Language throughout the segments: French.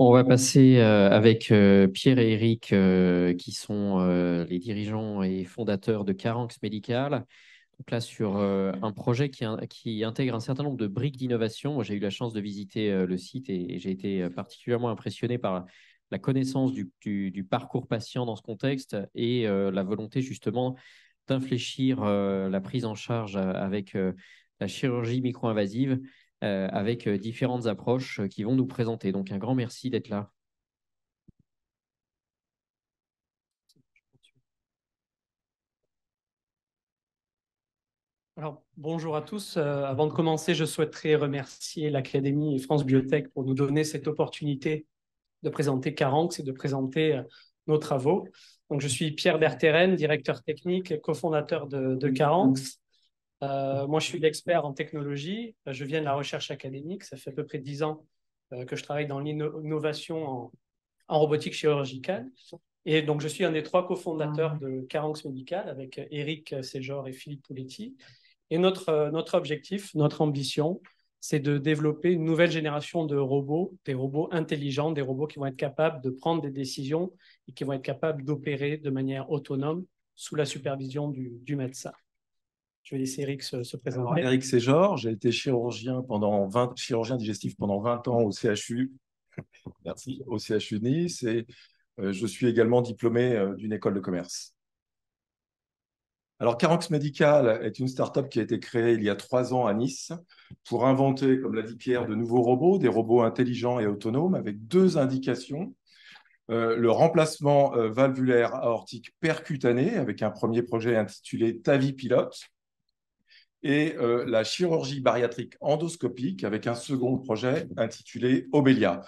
On va passer euh, avec euh, Pierre et Eric, euh, qui sont les dirigeants et fondateurs de Caranx Médical. Là, sur un projet qui, intègre un certain nombre de briques d'innovation. J'ai eu la chance de visiter le site et, j'ai été particulièrement impressionné par la connaissance du, parcours patient dans ce contexte et la volonté justement d'infléchir la prise en charge avec la chirurgie micro-invasive euh, avec euh, différentes approches euh, qui vont nous présenter. Donc un grand merci d'être là. Bonjour à tous. avant de commencer, je souhaiterais remercier l'Académie et France Biotech pour nous donner cette opportunité de présenter Caranx et de présenter nos travaux. Donc, je suis Pierre Berteren, directeur technique et cofondateur de, de. Euh, moi, je suis l'expert en technologie. Je viens de la recherche académique. Ça fait à peu près dix ans euh, que je travaille dans l'innovation en, robotique chirurgicale. Et donc, je suis un des trois cofondateurs de Caranx Medical avec Eric Séjor et Philippe Pouletti. Et notre, euh, notre objectif, notre ambition, c'est de développer une nouvelle génération de robots, des robots intelligents, des robots qui vont être capables de prendre des décisions et qui vont être capables d'opérer de manière autonome sous la supervision du médecin. Je vais laisser Eric se, présenter. Eric Séjor, j'ai été chirurgien, pendant 20, chirurgien digestif pendant 20 ans au CHU, merci, au CHU Nice, et euh, je suis également diplômé euh, d'une école de commerce. Alors, Caranx Medical est une start-up qui a été créée il y a trois ans à Nice pour inventer, comme l'a dit Pierre, de nouveaux robots, des robots intelligents et autonomes avec deux indications. Euh, le remplacement valvulaire aortique percutané avec un premier projet intitulé TAVI Pilote et euh, la chirurgie bariatrique endoscopique avec un second projet intitulé Obelia.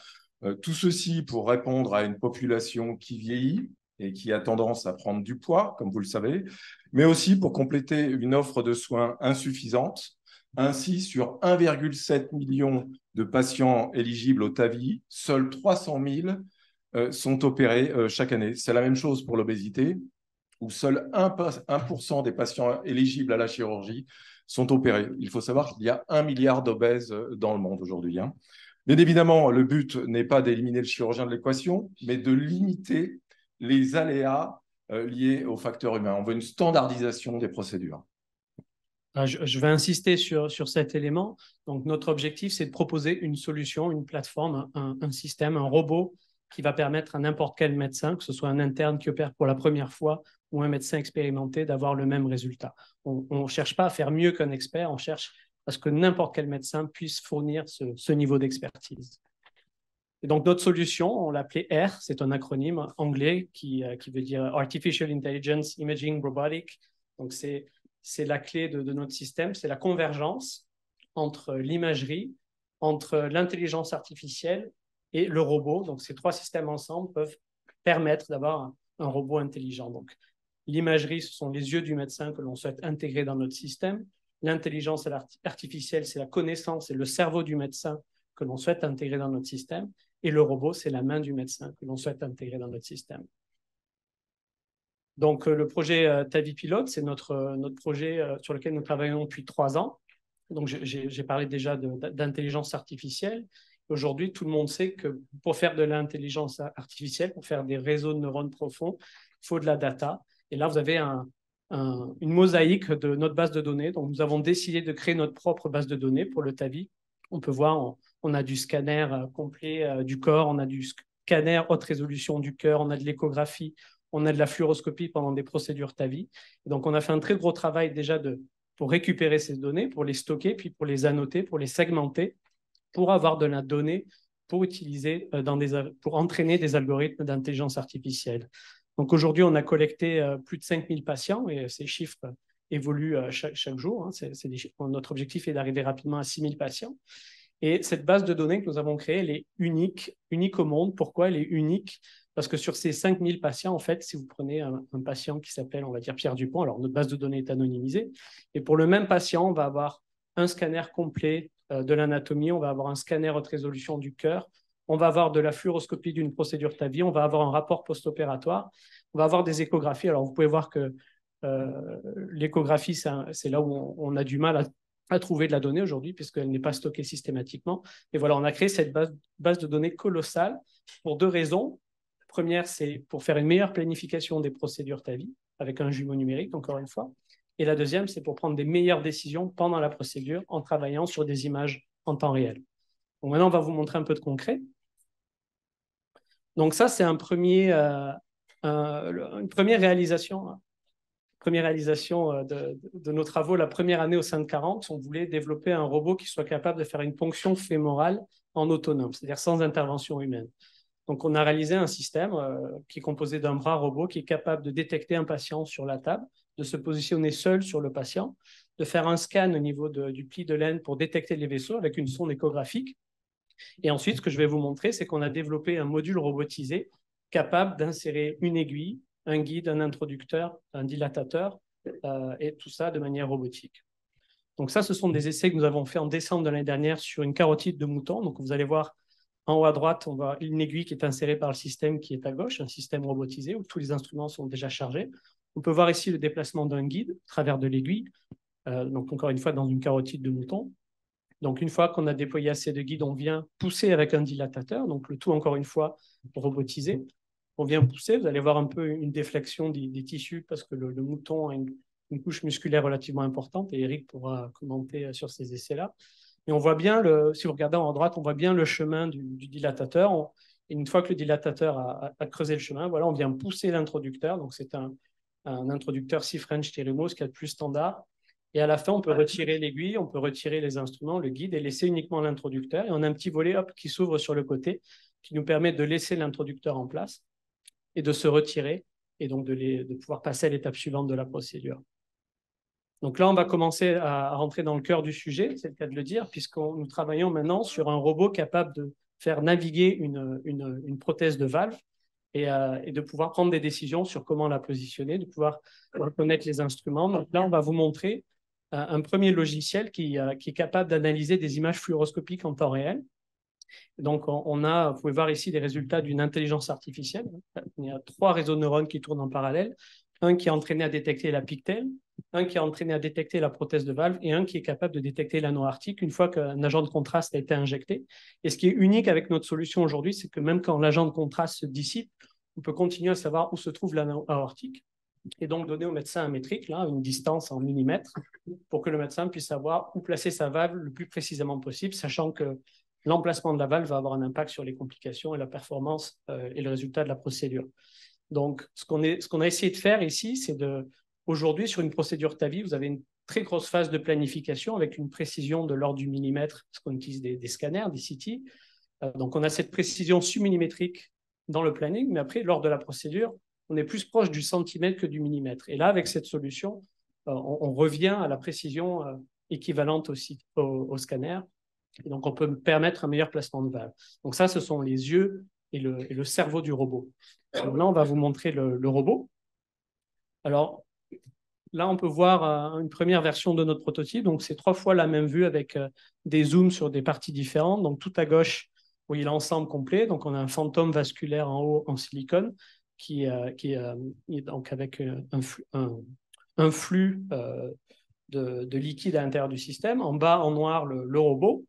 Euh, tout ceci pour répondre à une population qui vieillit et qui a tendance à prendre du poids, comme vous le savez, mais aussi pour compléter une offre de soins insuffisante. Ainsi, sur 1,7 million de patients éligibles au TAVI, seuls 300 000 euh, sont opérés chaque année. C'est la même chose pour l'obésité, où seul 1%, 1 des patients éligibles à la chirurgie sont opérés. Il faut savoir qu'il y a un milliard d'obèses euh, dans le monde aujourd'hui. Hein. Bien évidemment, le but n'est pas d'éliminer le chirurgien de l'équation, mais de limiter les aléas euh, liés aux facteurs humains. On veut une standardisation des procédures. Ah, je, vais insister sur, sur cet élément. Donc, notre objectif, c'est de proposer une solution, une plateforme, un, un, système, un robot qui va permettre à n'importe quel médecin, que ce soit un interne qui opère pour la première fois ou un médecin expérimenté d'avoir le même résultat. On ne cherche pas à faire mieux qu'un expert, on cherche à ce que n'importe quel médecin puisse fournir ce, niveau d'expertise. Et donc notre solution, on l'appelait R, c'est un acronyme anglais qui, euh, veut dire Artificial Intelligence Imaging Robotic. Donc c'est la clé de notre système, c'est la convergence entre l'imagerie, entre l'intelligence artificielle et le robot. Donc ces trois systèmes ensemble peuvent permettre d'avoir un, robot intelligent. Donc L'imagerie, ce sont les yeux du médecin que l'on souhaite intégrer dans notre système. L'intelligence artificielle, c'est la connaissance et le cerveau du médecin que l'on souhaite intégrer dans notre système. Et le robot, c'est la main du médecin que l'on souhaite intégrer dans notre système. Donc, euh, le projet euh, TAVI Pilote, c'est notre, euh, notre projet sur lequel nous travaillons depuis trois ans. Donc, j'ai parlé déjà d'intelligence artificielle. Aujourd'hui, tout le monde sait que pour faire de l'intelligence artificielle, pour faire des réseaux de neurones profonds, il faut de la data. Et là, vous avez une mosaïque de notre base de données. Donc, nous avons décidé de créer notre propre base de données pour le TAVI. On peut voir, on, a du scanner euh, complet euh, du corps, on a du scanner haute résolution du cœur, on a de l'échographie, on a de la fluoroscopie pendant des procédures TAVI. donc, on a fait un très gros travail déjà pour récupérer ces données, pour les stocker, puis pour les annoter, pour les segmenter, pour avoir de la donnée pour utiliser euh, dans des, pour entraîner des algorithmes d'intelligence artificielle. Donc aujourd'hui, on a collecté euh, plus de 5000 patients et ces chiffres évoluent euh, chaque, jour. Hein. notre objectif est d'arriver rapidement à 6000 patients. Et cette base de données que nous avons créée, elle est unique, unique au monde. Pourquoi elle est unique? Parce que sur ces 5000 patients, en fait, si vous prenez un, patient qui s'appelle, on va dire, Pierre Dupont, alors notre base de données est anonymisée, et pour le même patient, on va avoir un scanner complet de l'anatomie, on va avoir un scanner haute résolution du cœur, on va avoir de la fluoroscopie d'une procédure TAVI, on va avoir un rapport post-opératoire, on va avoir des échographies. Alors, vous pouvez voir que euh, l'échographie, c'est là où on, a du mal à trouver de la donnée aujourd'hui, puisqu'elle n'est pas stockée systématiquement. Et voilà, on a créé cette base, de données colossale pour deux raisons. Première, c'est pour faire une meilleure planification des procédures TAVI, avec un jumeau numérique, encore une fois. Et la deuxième, c'est pour prendre des meilleures décisions pendant la procédure en travaillant sur des images en temps réel. Maintenant, on va vous montrer un peu de concret. Donc ça, c'est euh, une première réalisation hein euh, de, nos travaux, la première année au sein de 40, on voulait développer un robot qui soit capable de faire une ponction fémorale en autonome, c'est-à-dire sans intervention humaine. Donc, on a réalisé un système euh, qui est composé d'un bras robot qui est capable de détecter un patient sur la table, de se positionner seul sur le patient, de faire un scan au niveau du pli de laine pour détecter les vaisseaux avec une sonde échographique. Et ensuite, ce que je vais vous montrer, c'est qu'on a développé un module robotisé capable d'insérer une aiguille, un guide, un introducteur, un dilatateur, euh, et tout ça de manière robotique. Donc ça, ce sont des essais que nous avons fait en décembre de l'année dernière sur une carotide de mouton. Donc vous allez voir en haut à droite, on voit une aiguille qui est insérée par le système qui est à gauche, un système robotisé où tous les instruments sont déjà chargés. On peut voir ici le déplacement d'un guide à travers de l'aiguille, euh, donc encore une fois dans une carotide de mouton. Donc une fois qu'on a déployé assez de guides, on vient pousser avec un dilatateur, donc le tout encore une fois robotisé on vient pousser, vous allez voir un peu une déflexion des, tissus parce que le, mouton a une, couche musculaire relativement importante et Eric pourra commenter sur ces essais-là. Et on voit bien, si vous regardez en droite, on voit bien le chemin du, dilatateur. et une fois que le dilatateur a, creusé le chemin, voilà, on vient pousser l'introducteur. Donc c'est un, introducteur C French Terimos qui est le plus standard. Et à la fin, on peut retirer l'aiguille, on peut retirer les instruments, le guide et laisser uniquement l'introducteur. Et on a un petit volet hop, qui s'ouvre sur le côté qui nous permet de laisser l'introducteur en place et de se retirer et donc de, les, de pouvoir passer à l'étape suivante de la procédure. Donc là, on va commencer à, rentrer dans le cœur du sujet, c'est le cas de le dire, puisque nous travaillons maintenant sur un robot capable de faire naviguer une, une, une prothèse de valve et, euh, et, de pouvoir prendre des décisions sur comment la positionner, de pouvoir reconnaître les instruments. Donc là, on va vous montrer euh, un premier logiciel qui, euh, qui est capable d'analyser des images fluoroscopiques en temps réel donc, on a, vous pouvez voir ici les résultats d'une intelligence artificielle. Il y a trois réseaux de neurones qui tournent en parallèle. Un qui est entraîné à détecter la pictelle, un qui est entraîné à détecter la prothèse de valve et un qui est capable de détecter l'anneau arctique une fois qu'un agent de contraste a été injecté. Et ce qui est unique avec notre solution aujourd'hui, c'est que même quand l'agent de contraste se dissipe, on peut continuer à savoir où se trouve l'anneau aortique et donc donner au médecin un métrique, là, une distance en millimètres, pour que le médecin puisse savoir où placer sa valve le plus précisément possible, sachant que l'emplacement de la valve va avoir un impact sur les complications et la performance euh, et le résultat de la procédure. Donc, ce qu'on a essayé de faire ici, c'est de, aujourd'hui, sur une procédure TAVI, vous avez une très grosse phase de planification avec une précision de l'ordre du millimètre, parce qu'on utilise des, scanners, des CT. Euh, donc, on a cette précision submillimétrique dans le planning, mais après, lors de la procédure, on est plus proche du centimètre que du millimètre. Et là, avec cette solution, euh, on, revient à la précision équivalente aussi au scanner donc, on peut permettre un meilleur placement de valve. Donc, ça, ce sont les yeux et le, cerveau du robot. Donc, là, on va vous montrer le, robot. Alors, là, on peut voir euh, une première version de notre prototype. Donc, c'est trois fois la même vue avec euh, des zooms sur des parties différentes. Donc, tout à gauche, vous voyez l'ensemble complet. Donc, on a un fantôme vasculaire en haut en silicone qui, euh, est donc avec un, flux, de, liquide à l'intérieur du système. En bas, en noir, le robot.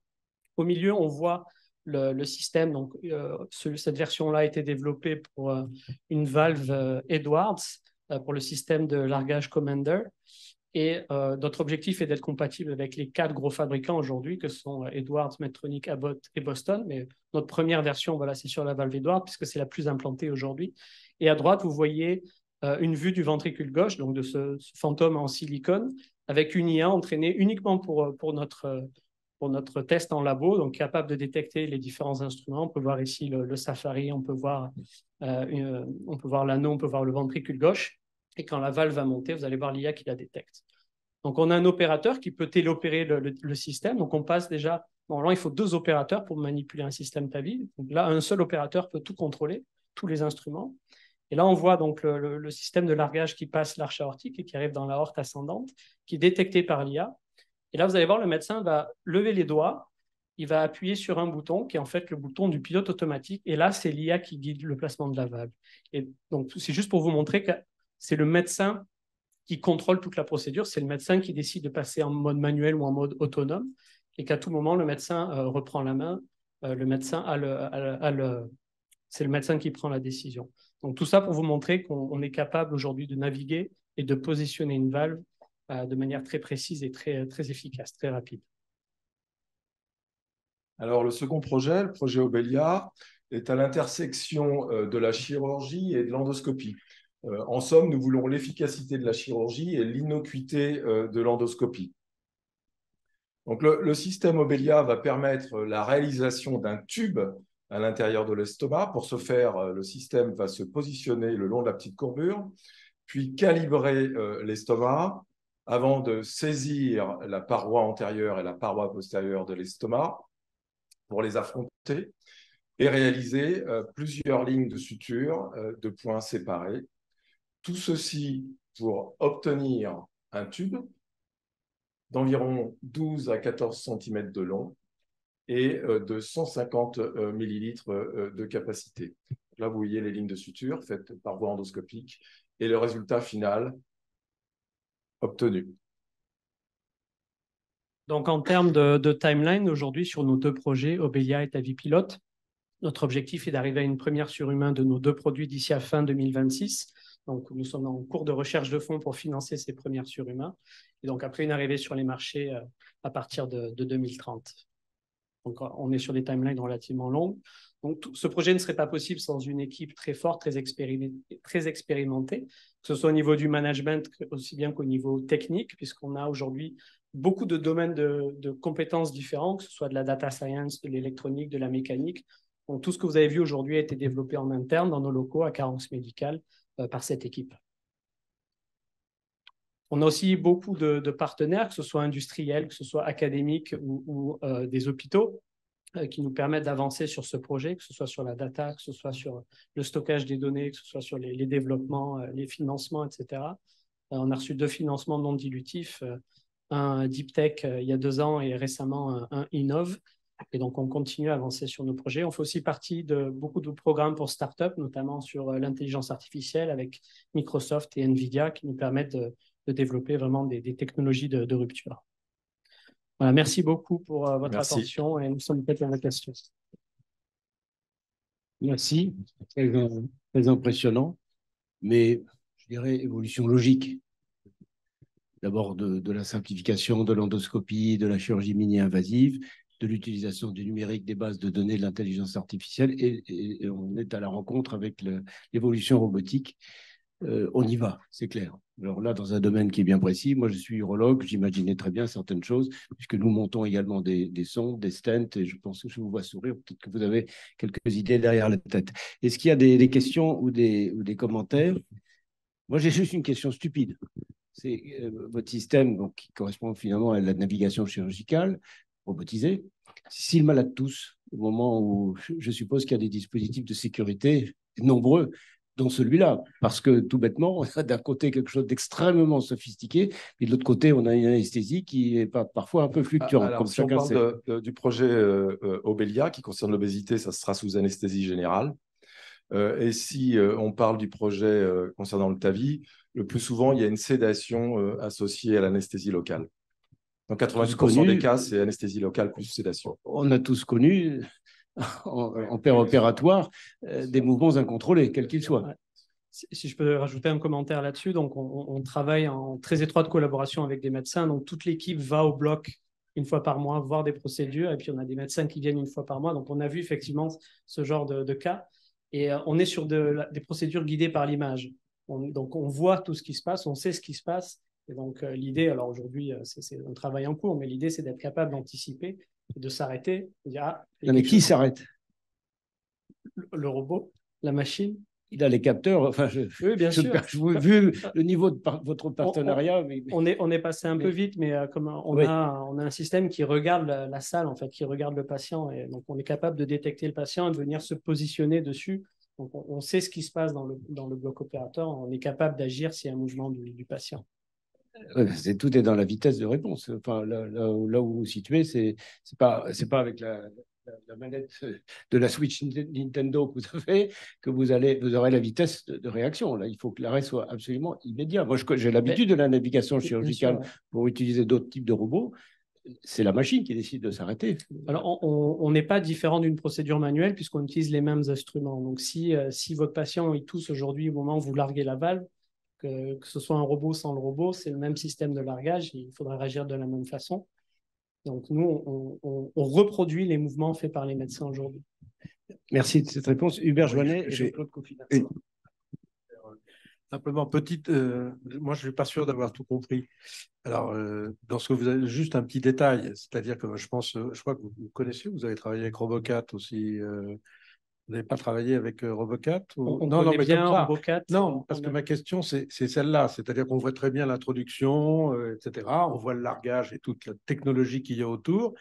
Au milieu, on voit le, système. Cette version-là a été développée pour une valve Edwards, pour le système de largage Commander. Et notre objectif est d'être compatible avec les quatre gros fabricants aujourd'hui, que sont Edwards, Medtronic, Abbott et Boston. Mais notre première version, voilà, c'est sur la valve Edwards, puisque c'est la plus implantée aujourd'hui. Et à droite, vous voyez une vue du ventricule gauche, donc de ce, fantôme en silicone, avec une IA entraînée uniquement pour, pour notre pour notre test en labo, donc capable de détecter les différents instruments. On peut voir ici le, Safari, on peut voir, euh, on peut voir l'anneau, on peut voir le ventricule gauche. Et quand la valve va monter, vous allez voir l'IA qui la détecte. Donc, on a un opérateur qui peut téléopérer le, le, système. Donc, on passe déjà. Normalement, il faut deux opérateurs pour manipuler un système TAVI. Donc là, un seul opérateur peut tout contrôler, tous les instruments. Et là, on voit donc le, le système de largage qui passe l'arche aortique et qui arrive dans la horte ascendante, qui est détecté par l'IA. Et là, vous allez voir, le médecin va lever les doigts, il va appuyer sur un bouton qui est en fait le bouton du pilote automatique. Et là, c'est l'IA qui guide le placement de la valve. Et donc, c'est juste pour vous montrer que c'est le médecin qui contrôle toute la procédure. C'est le médecin qui décide de passer en mode manuel ou en mode autonome et qu'à tout moment, le médecin reprend la main. le médecin c'est le médecin qui prend la décision. Donc tout ça pour vous montrer qu'on est capable aujourd'hui de naviguer et de positionner une valve de manière très précise et très, très efficace, très rapide. Alors le second projet, le projet Obelia, est à l'intersection de la chirurgie et de l'endoscopie. En somme, nous voulons l'efficacité de la chirurgie et l'innocuité de l'endoscopie. Le, système Obelia va permettre la réalisation d'un tube à l'intérieur de l'estomac. Pour ce faire, le système va se positionner le long de la petite courbure, puis calibrer l'estomac avant de saisir la paroi antérieure et la paroi postérieure de l'estomac pour les affronter et réaliser plusieurs lignes de suture de points séparés. Tout ceci pour obtenir un tube d'environ 12 à 14 cm de long et de 150 millilitres de capacité. Là, vous voyez les lignes de suture faites par voie endoscopique et le résultat final obtenu. Donc, en termes de, timeline, aujourd'hui, sur nos deux projets, Obelia et Tavi Pilote, notre objectif est d'arriver à une première surhumain de nos deux produits d'ici à fin 2026. Donc, nous sommes en cours de recherche de fonds pour financer ces premières surhumains. Et donc, après une arrivée sur les marchés à partir de, 2030. Donc, on est sur des timelines relativement longues. Donc, ce projet ne serait pas possible sans une équipe très forte, très, expérimentée, que ce soit au niveau du management aussi bien qu'au niveau technique, puisqu'on a aujourd'hui beaucoup de domaines de, compétences différents, que ce soit de la data science, de l'électronique, de la mécanique. Tout ce que vous avez vu aujourd'hui a été développé en interne dans nos locaux à Carence Médical euh, par cette équipe. On a aussi beaucoup de, partenaires, que ce soit industriels, que ce soit académiques ou, euh, des hôpitaux, euh, qui nous permettent d'avancer sur ce projet, que ce soit sur la data, que ce soit sur le stockage des données, que ce soit sur les, développements, euh, les financements, etc. on a reçu deux financements non dilutifs un Deep Tech il y a deux ans et récemment un, Innov. Et donc, on continue à avancer sur nos projets. On fait aussi partie de beaucoup de programmes pour start-up, notamment sur l'intelligence artificielle avec Microsoft et NVIDIA qui nous permettent de, développer vraiment des, technologies de, rupture. Voilà, merci beaucoup pour votre attention et nous sommes peut-être à la question. Merci, très, très impressionnant, mais je dirais évolution logique d'abord de, la simplification de l'endoscopie, de la chirurgie mini-invasive, de l'utilisation du numérique des bases de données de l'intelligence artificielle, et, on est à la rencontre avec l'évolution robotique. Euh, on y va, c'est clair. Alors là, dans un domaine qui est bien précis, moi je suis urologue, j'imaginais très bien certaines choses, puisque nous montons également des, des sondes, des stents, et je pense que je vous vois sourire, peut-être que vous avez quelques idées derrière la tête. Est-ce qu'il y a des, questions ou des, commentaires? Moi j'ai juste une question stupide c'est euh, votre système donc, qui correspond finalement à la navigation chirurgicale robotisée. S'il malade tous, au moment où je suppose qu'il y a des dispositifs de sécurité nombreux, dont celui-là, parce que tout bêtement, on a d'un côté quelque chose d'extrêmement sophistiqué, et de l'autre côté, on a une anesthésie qui est parfois un peu fluctuante. Alors, si on parle du projet euh, euh, Obelia qui concerne l'obésité, ça sera sous anesthésie générale. et si on parle du projet concernant le TAVI, le plus souvent, il y a une sédation euh, associée à l'anesthésie locale. Dans 90% des cas, c'est anesthésie locale plus sédation. On a tous connu, en, père opératoire, euh, des mouvements incontrôlés, quels qu'ils soient. Si, je peux rajouter un commentaire là-dessus, donc on, travaille en très étroite collaboration avec des médecins. Donc toute l'équipe va au bloc une fois par mois voir des procédures, et puis on a des médecins qui viennent une fois par mois. Donc on a vu effectivement ce genre de, cas, et euh, on est sur des procédures guidées par l'image donc on voit tout ce qui se passe, on sait ce qui se passe. Et donc euh, l'idée, alors aujourd'hui, euh, c'est un travail en cours, mais l'idée, c'est d'être capable d'anticiper, de s'arrêter, ah, mais qui s'arrête? Le, robot, la machine. Il a les capteurs. Enfin, je, oui, bien sûr. vu le niveau de votre partenariat. On, est, on est passé un peu vite, mais euh, comme on, a, on a un système qui regarde la, salle, en fait, qui regarde le patient. Et donc, on est capable de détecter le patient et de venir se positionner dessus on, sait ce qui se passe dans le, dans le bloc opérateur, on est capable d'agir s'il y a un mouvement du, patient. C'est, tout est dans la vitesse de réponse. Enfin, là, où, vous vous situez, c'est n'est pas, pas avec la, la manette de la Switch Nintendo que vous avez, que vous, allez, vous aurez la vitesse de, réaction. Là, il faut que l'arrêt soit absolument immédiat. Moi, j'ai l'habitude de la navigation chirurgicale pour utiliser d'autres types de robots. C'est la machine qui décide de s'arrêter. Alors, on n'est pas différent d'une procédure manuelle puisqu'on utilise les mêmes instruments. Donc, si, euh, si votre patient il tousse aujourd'hui au moment où vous larguez la valve, que, que ce soit un robot sans le robot, c'est le même système de largage. Il faudra réagir de la même façon. Donc, nous, on, reproduit les mouvements faits par les médecins aujourd'hui. Merci de cette réponse. Hubert Joannet et Claude Simplement, petite, euh, moi je ne suis pas sûr d'avoir tout compris. Alors, euh, dans ce que vous avez, juste un petit détail, c'est-à-dire que je pense, je crois que vous, connaissez, vous avez travaillé avec Robocat aussi, euh, vous n'avez pas travaillé avec euh, Robocat ou... Non, non, mais bien Robocat. Non, parce que ma question, c'est celle-là. C'est-à-dire qu'on voit très bien l'introduction, euh, etc. On voit le largage et toute la technologie qu'il y a autour.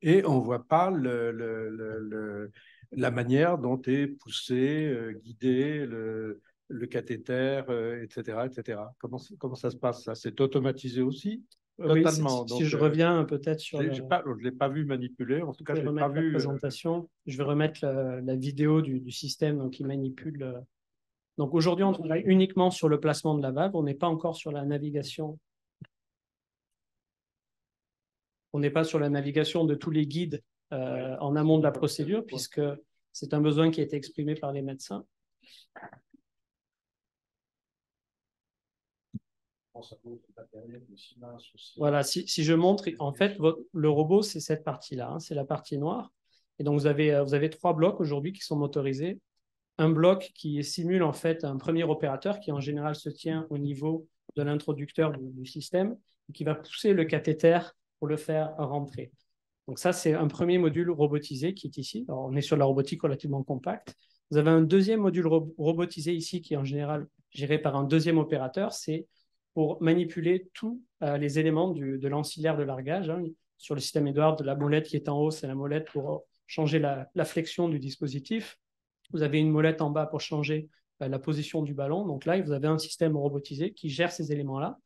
Et on ne voit pas le, le, la manière dont est poussé, euh, guidé le, cathéter, etc., etc. Comment, comment ça se passe ça? C'est automatisé aussi? Totalement. si, je euh, reviens peut-être sur. Je ne l'ai pas vu manipuler. En tout cas, je n'ai pas vu. La euh, présentation. Je vais remettre la, vidéo du, système qui manipule. Euh. Donc aujourd'hui, on travaille uniquement sur le placement de la valve. On n'est pas encore sur la navigation. On n'est pas sur la navigation de tous les guides en amont de la procédure, puisque c'est un besoin qui a été exprimé par les médecins. Voilà, si, je montre, en fait, le robot, c'est cette partie-là, hein, c'est la partie noire. Et donc, vous avez, euh, vous avez trois blocs aujourd'hui qui sont motorisés. Un bloc qui simule en fait un premier opérateur qui en général se tient au niveau de l'introducteur du, système et qui va pousser le cathéter pour le faire rentrer. Donc ça, c'est un premier module robotisé qui est ici. on est sur la robotique relativement compacte. Vous avez un deuxième module robotisé ici qui est en général géré par un deuxième opérateur. C'est pour manipuler tous euh, les éléments de l'ancillaire de largage. Hein. Sur le système Edward, la molette qui est en haut, c'est la molette pour changer la, flexion du dispositif. Vous avez une molette en bas pour changer euh, la position du ballon. Donc là, vous avez un système robotisé qui gère ces éléments-là.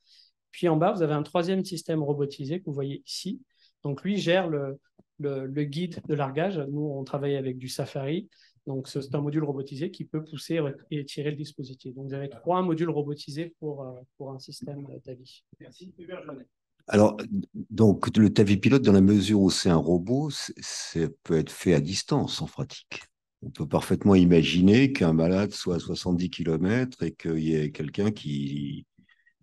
Puis en bas, vous avez un troisième système robotisé que vous voyez ici. Donc lui gère le, le guide de largage. Nous, on travaille avec du Safari. Donc, c'est un module robotisé qui peut pousser et tirer le dispositif. Donc, vous avez trois modules robotisés pour, euh, pour un système TAVI. Merci. Hubert Alors, donc, le TAVI pilote, dans la mesure où c'est un robot, ça peut être fait à distance en pratique. On peut parfaitement imaginer qu'un malade soit à 70 km et qu'il y ait quelqu'un qui,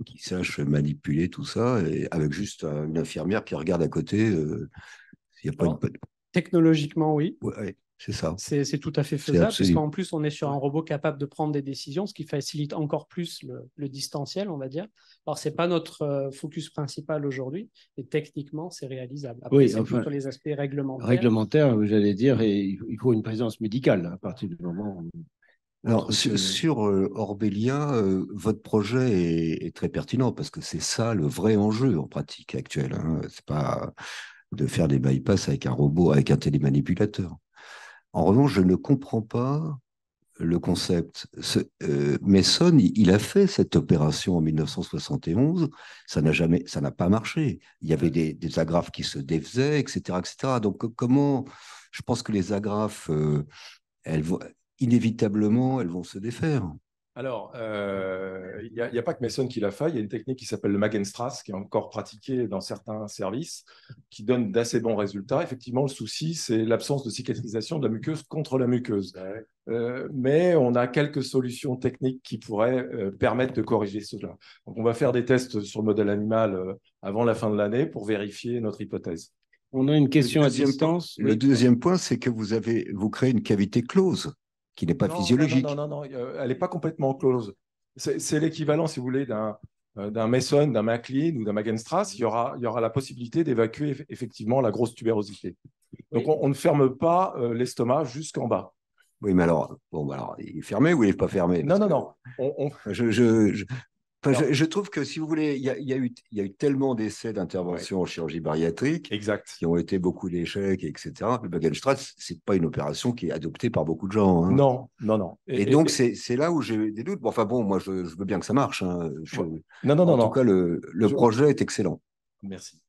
qui sache manipuler tout ça, et avec juste une infirmière qui regarde à côté. Euh, il y a pas une... Technologiquement, oui. Ouais, c'est ça. C'est tout à fait faisable, puisqu'en plus, on est sur un robot capable de prendre des décisions, ce qui facilite encore plus le, distanciel, on va dire. Alors, ce n'est pas notre euh, focus principal aujourd'hui, mais techniquement, c'est réalisable. Après, oui, c'est plutôt les aspects réglementaires. Réglementaires, j'allais dire, et il faut une présence médicale à partir du moment où... Alors, sur, euh, Orbelia, euh, votre projet est, très pertinent parce que c'est ça le vrai enjeu en pratique actuelle. Hein. Ce n'est pas de faire des bypass avec un robot, avec un télémanipulateur. En revanche, je ne comprends pas le concept. Ce, euh, Mason, il, a fait cette opération en 1971, ça n'a ça n'a pas marché. Il y avait des, agrafes qui se défaisaient, etc., etc. Donc comment, je pense que les agrafes, euh, elles vont inévitablement, elles vont se défaire. Alors, euh, il n'y a, pas que Mason qui l'a fait. Il y a une technique qui s'appelle le Magenstrass, qui est encore pratiquée dans certains services, qui donne d'assez bons résultats. Effectivement, le souci, c'est l'absence de cicatrisation de la muqueuse contre la muqueuse. Euh, mais on a quelques solutions techniques qui pourraient euh, permettre de corriger cela. Donc, on va faire des tests sur le modèle animal avant la fin de l'année pour vérifier notre hypothèse. On a une question à distance. Le deuxième point, c'est que vous avez vous créez une cavité close qui n'est pas physiologique. Non, non, non, elle n'est pas complètement close. C'est l'équivalent, si vous voulez, d'un euh, d'un Mason, d'un MacLean ou d'un Magenstrass, il y aura, il y aura la possibilité d'évacuer effectivement la grosse tubérosité. Donc on, ne ferme pas euh, l'estomac jusqu'en bas. Oui, mais alors, bon, alors, il est fermé ou il n'est pas fermé? Non, non, non. Je, je, je, trouve que si vous voulez, il y a, y a, eu, y a eu, tellement d'essais d'intervention en chirurgie bariatrique exact. qui ont été beaucoup d'échecs, etc. Le Bagenstrass, ce n'est pas une opération qui est adoptée par beaucoup de gens. Hein. Non, non, non. Et, donc, c'est là où j'ai des doutes. Bon, enfin bon, moi, je, veux bien que ça marche. Hein. Non, non, non. En tout cas, le, le projet est excellent. Merci.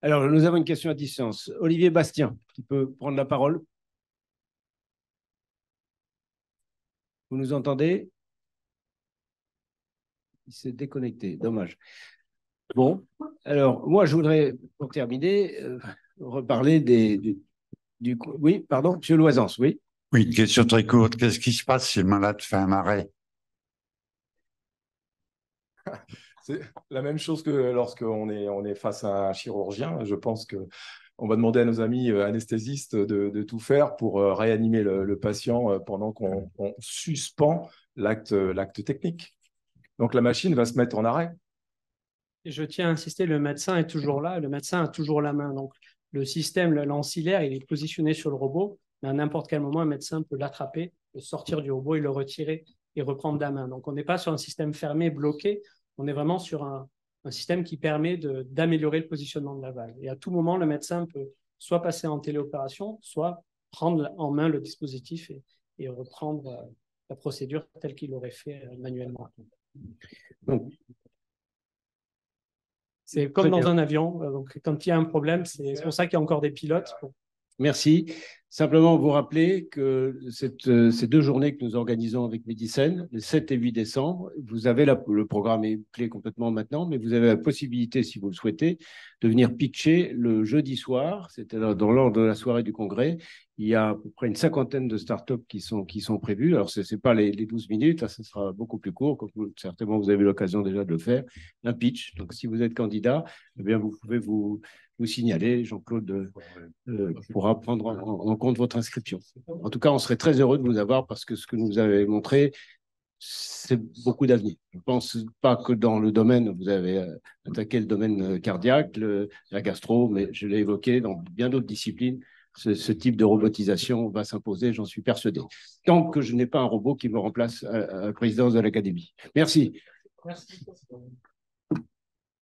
Alors, nous avons une question à distance. Olivier Bastien, qui peut prendre la parole. Vous nous entendez? Il s'est déconnecté, dommage. Bon, alors moi je voudrais, pour terminer, euh, reparler des, du, du, Oui, pardon, M. Loisance, oui. Oui, une question très courte. Qu'est-ce qui se passe si le malade fait un arrêt? C'est la même chose que lorsqu'on est, on est face à un chirurgien. Je pense que on va demander à nos amis euh, anesthésistes de, de tout faire pour euh, réanimer le, le patient pendant qu'on suspend l'acte technique. Donc la machine va se mettre en arrêt. Je tiens à insister, le médecin est toujours là, le médecin a toujours la main. Donc le système, l'ancillaire, il est positionné sur le robot, mais à n'importe quel moment, un médecin peut l'attraper, le sortir du robot et le retirer et reprendre la main. Donc on n'est pas sur un système fermé, bloqué, on est vraiment sur un, système qui permet d'améliorer le positionnement de la valve. Et à tout moment, le médecin peut soit passer en téléopération, soit prendre en main le dispositif et, reprendre euh, la procédure telle qu'il l'aurait fait euh, c'est comme dans un avion. Euh, donc, quand il y a un problème, c'est pour ça qu'il y a encore des pilotes. Merci. Simplement vous rappeler que euh, ces deux journées que nous organisons avec Médicène, les 7 et 8 décembre, vous avez le programme est clé complètement maintenant, mais vous avez la possibilité, si vous le souhaitez, de venir pitcher le jeudi soir, c'était dans l'ordre de la soirée du congrès. Il y a à peu près une cinquantaine de startups qui sont, qui sont prévues. Alors, ce n'est pas les, les, 12 minutes, ce sera beaucoup plus court, certainement vous avez l'occasion déjà de le faire, un pitch. Donc, si vous êtes candidat, eh bien, vous pouvez vous, vous signaler. Jean-Claude euh, euh, pourra prendre en, compte votre inscription. En tout cas, on serait très heureux de vous avoir parce que ce que nous avez montré, c'est beaucoup d'avenir. Je ne pense pas que dans le domaine, vous avez euh, attaqué le domaine cardiaque, la gastro, mais je l'ai évoqué dans bien d'autres disciplines. Ce, type de robotisation va s'imposer, j'en suis persuadé. Tant que je n'ai pas un robot qui me remplace à, la présidence de l'Académie. Merci. Merci.